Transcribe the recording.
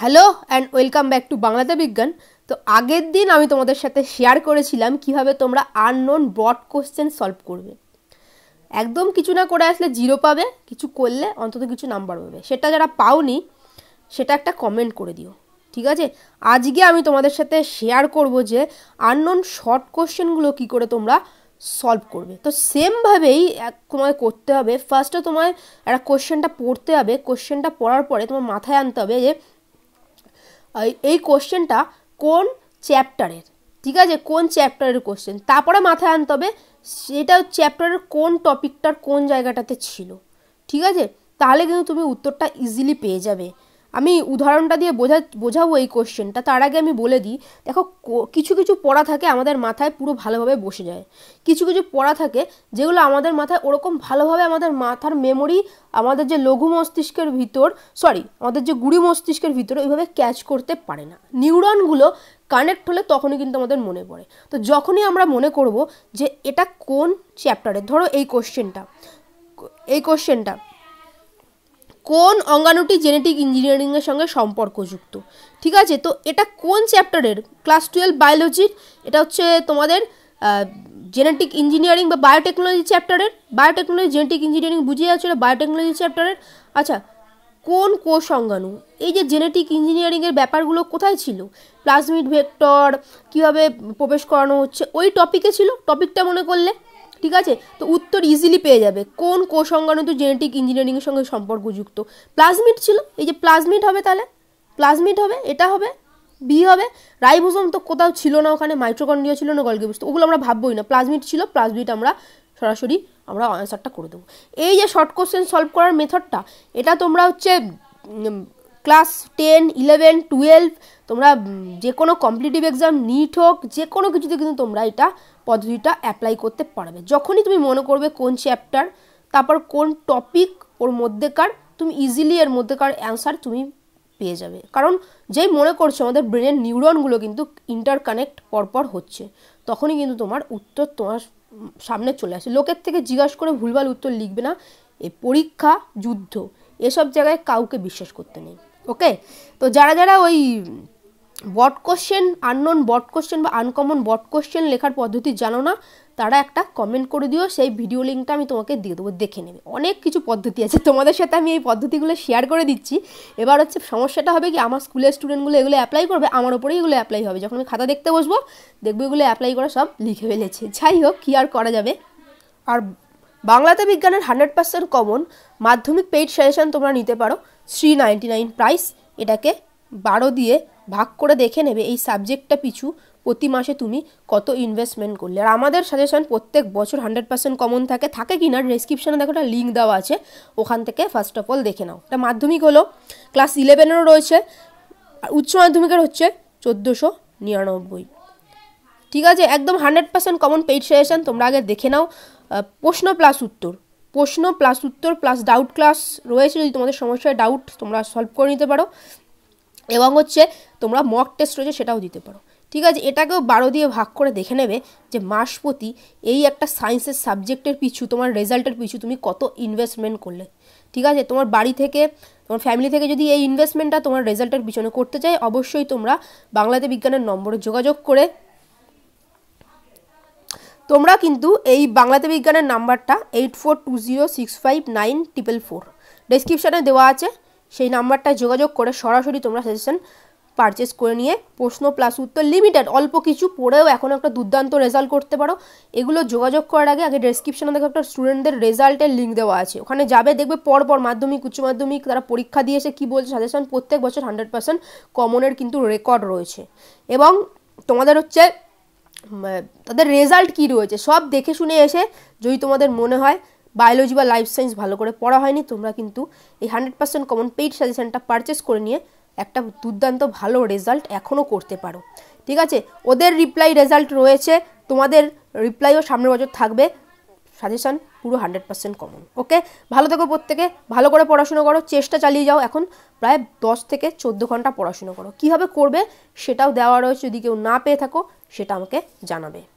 Hello and welcome back to বাংলাতে বিজ্ঞান। তো আগের দিন আমি তোমাদের সাথে শেয়ার করেছিলাম কীভাবে তোমরা আননোন ব্রড কোশ্চেন সলভ করবে। একদম কিছু না করে আসলে জিরো পাবে, কিছু করলে অন্তত কিছু নাম্বার পাবে। সেটা যারা পাওনি, সেটা একটা কমেন্ট করে দিও, ঠিক আছে? আজকে আমি তোমাদের সাথে শেয়ার করব যে আননোন শর্ট কোশ্চেনগুলো কী করে তোমরা সলভ করবে। তো সেমভাবেই তোমায় করতে হবে। ফার্স্টে তোমায় একটা কোশ্চেনটা পড়তে হবে। কোশ্চেনটা পড়ার পরে তোমার মাথায় আনতে হবে যে এই কোশ্চেনটা কোন চ্যাপ্টারের ঠিক আছে? কোন চ্যাপ্টারের কোশ্চেন তারপরে মাথায় আনতে হবে, সেটা চ্যাপ্টারের কোন টপিকটার কোন জায়গাটাতে ছিল? ঠিক আছে? তাহলে কিন্তু তুমি উত্তরটা ইজিলি পেয়ে যাবে। আমি উদাহরণটা দিয়ে বোঝা, বোঝাবো এই কোশ্চেনটা তার আগে আমি বলে দিই, দেখো কিছু কিছু পড়া থাকে আমাদের মাথায় পুরো ভালোভাবে বসে যায়। কিছু কিছু পড়া থাকে যেগুলো আমাদের মাথায় ওরকম ভালোভাবে আমাদের মাথার মেমোরি আমাদের যে লঘু মস্তিষ্কের ভিতর সরি আমাদের যে গুড়ি মস্তিষ্কের ভিতর ওইভাবে ক্যাচ করতে পারে না। নিউরনগুলো কানেক্ট হলে তখনই কিন্তু আমাদের মনে পড়ে। তো যখনই আমরা মনে করব যে এটা কোন চ্যাপ্টারে ধরো এই কোশ্চেনটা এই কোশ্চেনটা কোন অঙ্গাণুটি জেনেটিক ইঞ্জিনিয়ারিংয়ের সঙ্গে সম্পর্কযুক্ত? ঠিক আছে? তো এটা কোন চ্যাপ্টারের ক্লাস টুয়েলভ বায়োলজির এটা হচ্ছে তোমাদের জেনেটিক ইঞ্জিনিয়ারিং বা বায়োটেকনোলজি চ্যাপ্টারের বায়োটেকনোলজি জেনেটিক ইঞ্জিনিয়ারিং বুঝে যাচ্ছে এটা বায়োটেকনোলজি চ্যাপ্টারের আচ্ছা কোন কোষ অঙ্গাণু? এই যে জেনেটিক ইঞ্জিনিয়ারিংয়ের ব্যাপারগুলো কোথায় ছিল? প্লাজমিড ভেক্টর কীভাবে প্রবেশ করানো হচ্ছে? ওই টপিকে ছিল। টপিকটা মনে করলে ঠিক আছে? তো উত্তর ইজিলি পেয়ে যাবে। কোন কোষ অঙ্গাণু জেনেটিক ইঞ্জিনিয়ারিংয়ের সঙ্গে সম্পর্কযুক্ত? প্লাজমিড ছিল। এই যে প্লাজমিড হবে তাহলে? প্লাজমিড হবে, এটা হবে বি হবে। রাইবোসোম তো কোথাও ছিল না ওখানে মাইট্রোকন্ডিয়া ছিল না গলগি বস্তু। ওগুলো আমরা ভাববোই না। প্লাজমিড ছিল প্লাজমিড আমরা সরাসরি আমরা অ্যান্সারটা করে দেবো। এই যে শর্ট কোশ্চেন সলভ করার মেথডটা এটা তোমরা হচ্ছে ক্লাস টেন, ইলেভেন, টুয়েলভ, তোমরা যে কোনো কম্পিটিটিভ এক্সাম নিট হোক, যে কোনো কিছুতে কিন্তু তোমরা এটা পদ্ধতিটা অ্যাপ্লাই করতে পারবে। যখনই তুমি মনে করবে কোন চ্যাপ্টার তারপর কোন টপিক ওর মধ্যেকার, তুমি ইজিলি এর মধ্যেকার অ্যান্সার তুমি পেয়ে যাবে। কারণ যেই মনে করছ, আমাদের ব্রেনের নিউরনগুলো কিন্তু ইন্টারকানেক্ট পরপর হচ্ছে, তখনই কিন্তু তোমার উত্তর তোমার সামনে চলে আসে। লোকের থেকে জিজ্ঞাসা করে ভুলভাল উত্তর লিখবে না। এ পরীক্ষা, যুদ্ধ, এসব জায়গায় কাউকে বিশ্বাস করতে নেই। ওকে? তো যারা যারা ওই board question unknown board question বা আনকমন বট কোশ্চেন লেখার পদ্ধতি জানো না, তারা একটা কমেন্ট করে দিও, সেই ভিডিও লিঙ্কটা আমি তোমাকে দিয়ে দেবো, দেখে নেবে। অনেক কিছু পদ্ধতি আছে, তোমাদের সাথে আমি এই পদ্ধতিগুলো শেয়ার করে দিচ্ছি। এবার হচ্ছে সমস্যাটা হবে কি, আমার স্কুলের স্টুডেন্টগুলো এগুলো অ্যাপ্লাই করবে, আমার ওপরেই এগুলো অ্যাপ্লাই হবে। যখন আমি খাতা দেখতে বসবো, দেখব এগুলো অ্যাপ্লাই করে সব লিখে ফেলেছে। যাই হোক, কী আর করা যাবে? আর বাংলাতে বিজ্ঞানের হান্ড্রেড পার্সেন্ট কমন মাধ্যমিক পেইড সাজেশন তোমরা নিতে পারো। থ্রি নাইনটি নাইন প্রাইস এটাকে বারো দিয়ে ভাগ করে দেখে নেবে এই সাবজেক্টটা পিছু প্রতি মাসে তুমি কত ইনভেস্টমেন্ট করলে। আর আমাদের সাজেশন প্রত্যেক বছর হান্ড্রেড পার্সেন্ট কমন থাকে। থাকে কি না? ডিসক্রিপশানে দেখো একটা লিঙ্ক দেওয়া আছে। ওখান থেকে ফার্স্ট অফ অল দেখে নাও। এটা মাধ্যমিক হলো ক্লাস ইলেভেনেরও রয়েছে। আর উচ্চ মাধ্যমিকের হচ্ছে চোদ্দোশো নিরানব্বই। ঠিক আছে? একদম hundred percent common paid suggestion তোমরা আগে দেখে নাও। প্রশ্ন প্লাস উত্তর। প্রশ্ন প্লাস উত্তর প্লাস ডাউট ক্লাস রয়েছে। যদি তোমাদের সমস্যায় ডাউট তোমরা সলভ করে নিতে পারো। এবং হচ্ছে তোমরা মক টেস্ট রয়েছে সেটাও দিতে পারো। ঠিক আছে? এটাকেও বারো দিয়ে ভাগ করে দেখে নেবে যে মাস প্রতি এই একটা সায়েন্সের সাবজেক্টের পিছু, তোমার রেজাল্টের পিছু তুমি কত ইনভেস্টমেন্ট করলে। ঠিক আছে? তোমার বাড়ি থেকে, তোমার ফ্যামিলি থেকে যদি এই ইনভেস্টমেন্টটা তোমার রেজাল্টের পিছনে করতে চাই অবশ্যই তোমরা বাংলাতে বিজ্ঞানের নম্বরে যোগাযোগ করে তোমরা কিন্তু এই বাংলাতে বিজ্ঞানের নাম্বারটা eight four two zero six five nine triple four ডেসক্রিপশানে দেওয়া আছে। সেই নাম্বারটায় যোগাযোগ করে সরাসরি তোমরা সাজেশন পারচেস করে নিয়ে প্রশ্ন প্লাস উত্তর লিমিটেড অল্প কিছু পড়েও এখন একটা দুর্দান্ত রেজাল্ট করতে পারো। এগুলো যোগাযোগ করার আগে আগে ডেসক্রিপশনে দেখো একটা স্টুডেন্টদের রেজাল্টের লিঙ্ক দেওয়া আছে। ওখানে যাবে, দেখবে পরপর মাধ্যমিক, উচ্চ মাধ্যমিক, তারা পরীক্ষা দিয়েছে, কী বলছে সাজেশন প্রত্যেক বছর হান্ড্রেড পার্সেন্ট কমনের কিন্তু রেকর্ড রয়েছে। এবং তোমাদের হচ্ছে তাদের রেজাল্ট কী রয়েছে? সব দেখে শুনে এসে যদি তোমাদের মনে হয় বায়োলজি বা লাইফ সায়েন্স ভালো করে পড়া হয়নি, তোমরা কিন্তু এই হান্ড্রেড পার্সেন্ট কমন পেইড সাজেশানটা পারচেস করে নিয়ে একটা দুর্দান্ত ভালো রেজাল্ট এখনও করতে পারো। ঠিক আছে? ওদের রিপ্লাই রেজাল্ট রয়েছে, তোমাদের রিপ্লাইও সামনের বছর থাকবে। সাজেশান পুরো হান্ড্রেড পার্সেন্ট কমন ওকে ভালো থেকো প্রত্যেকে, ভালো করে পড়াশুনো করো, চেষ্টা চালিয়ে যাও এখন, প্রায় দশ থেকে চোদ্দ ঘণ্টা পড়াশুনো করো। কীভাবে করবে সেটাও দেওয়া রয়েছে, যদি কেউ না পেয়ে থাকো, সেটা আমাকে জানাবে।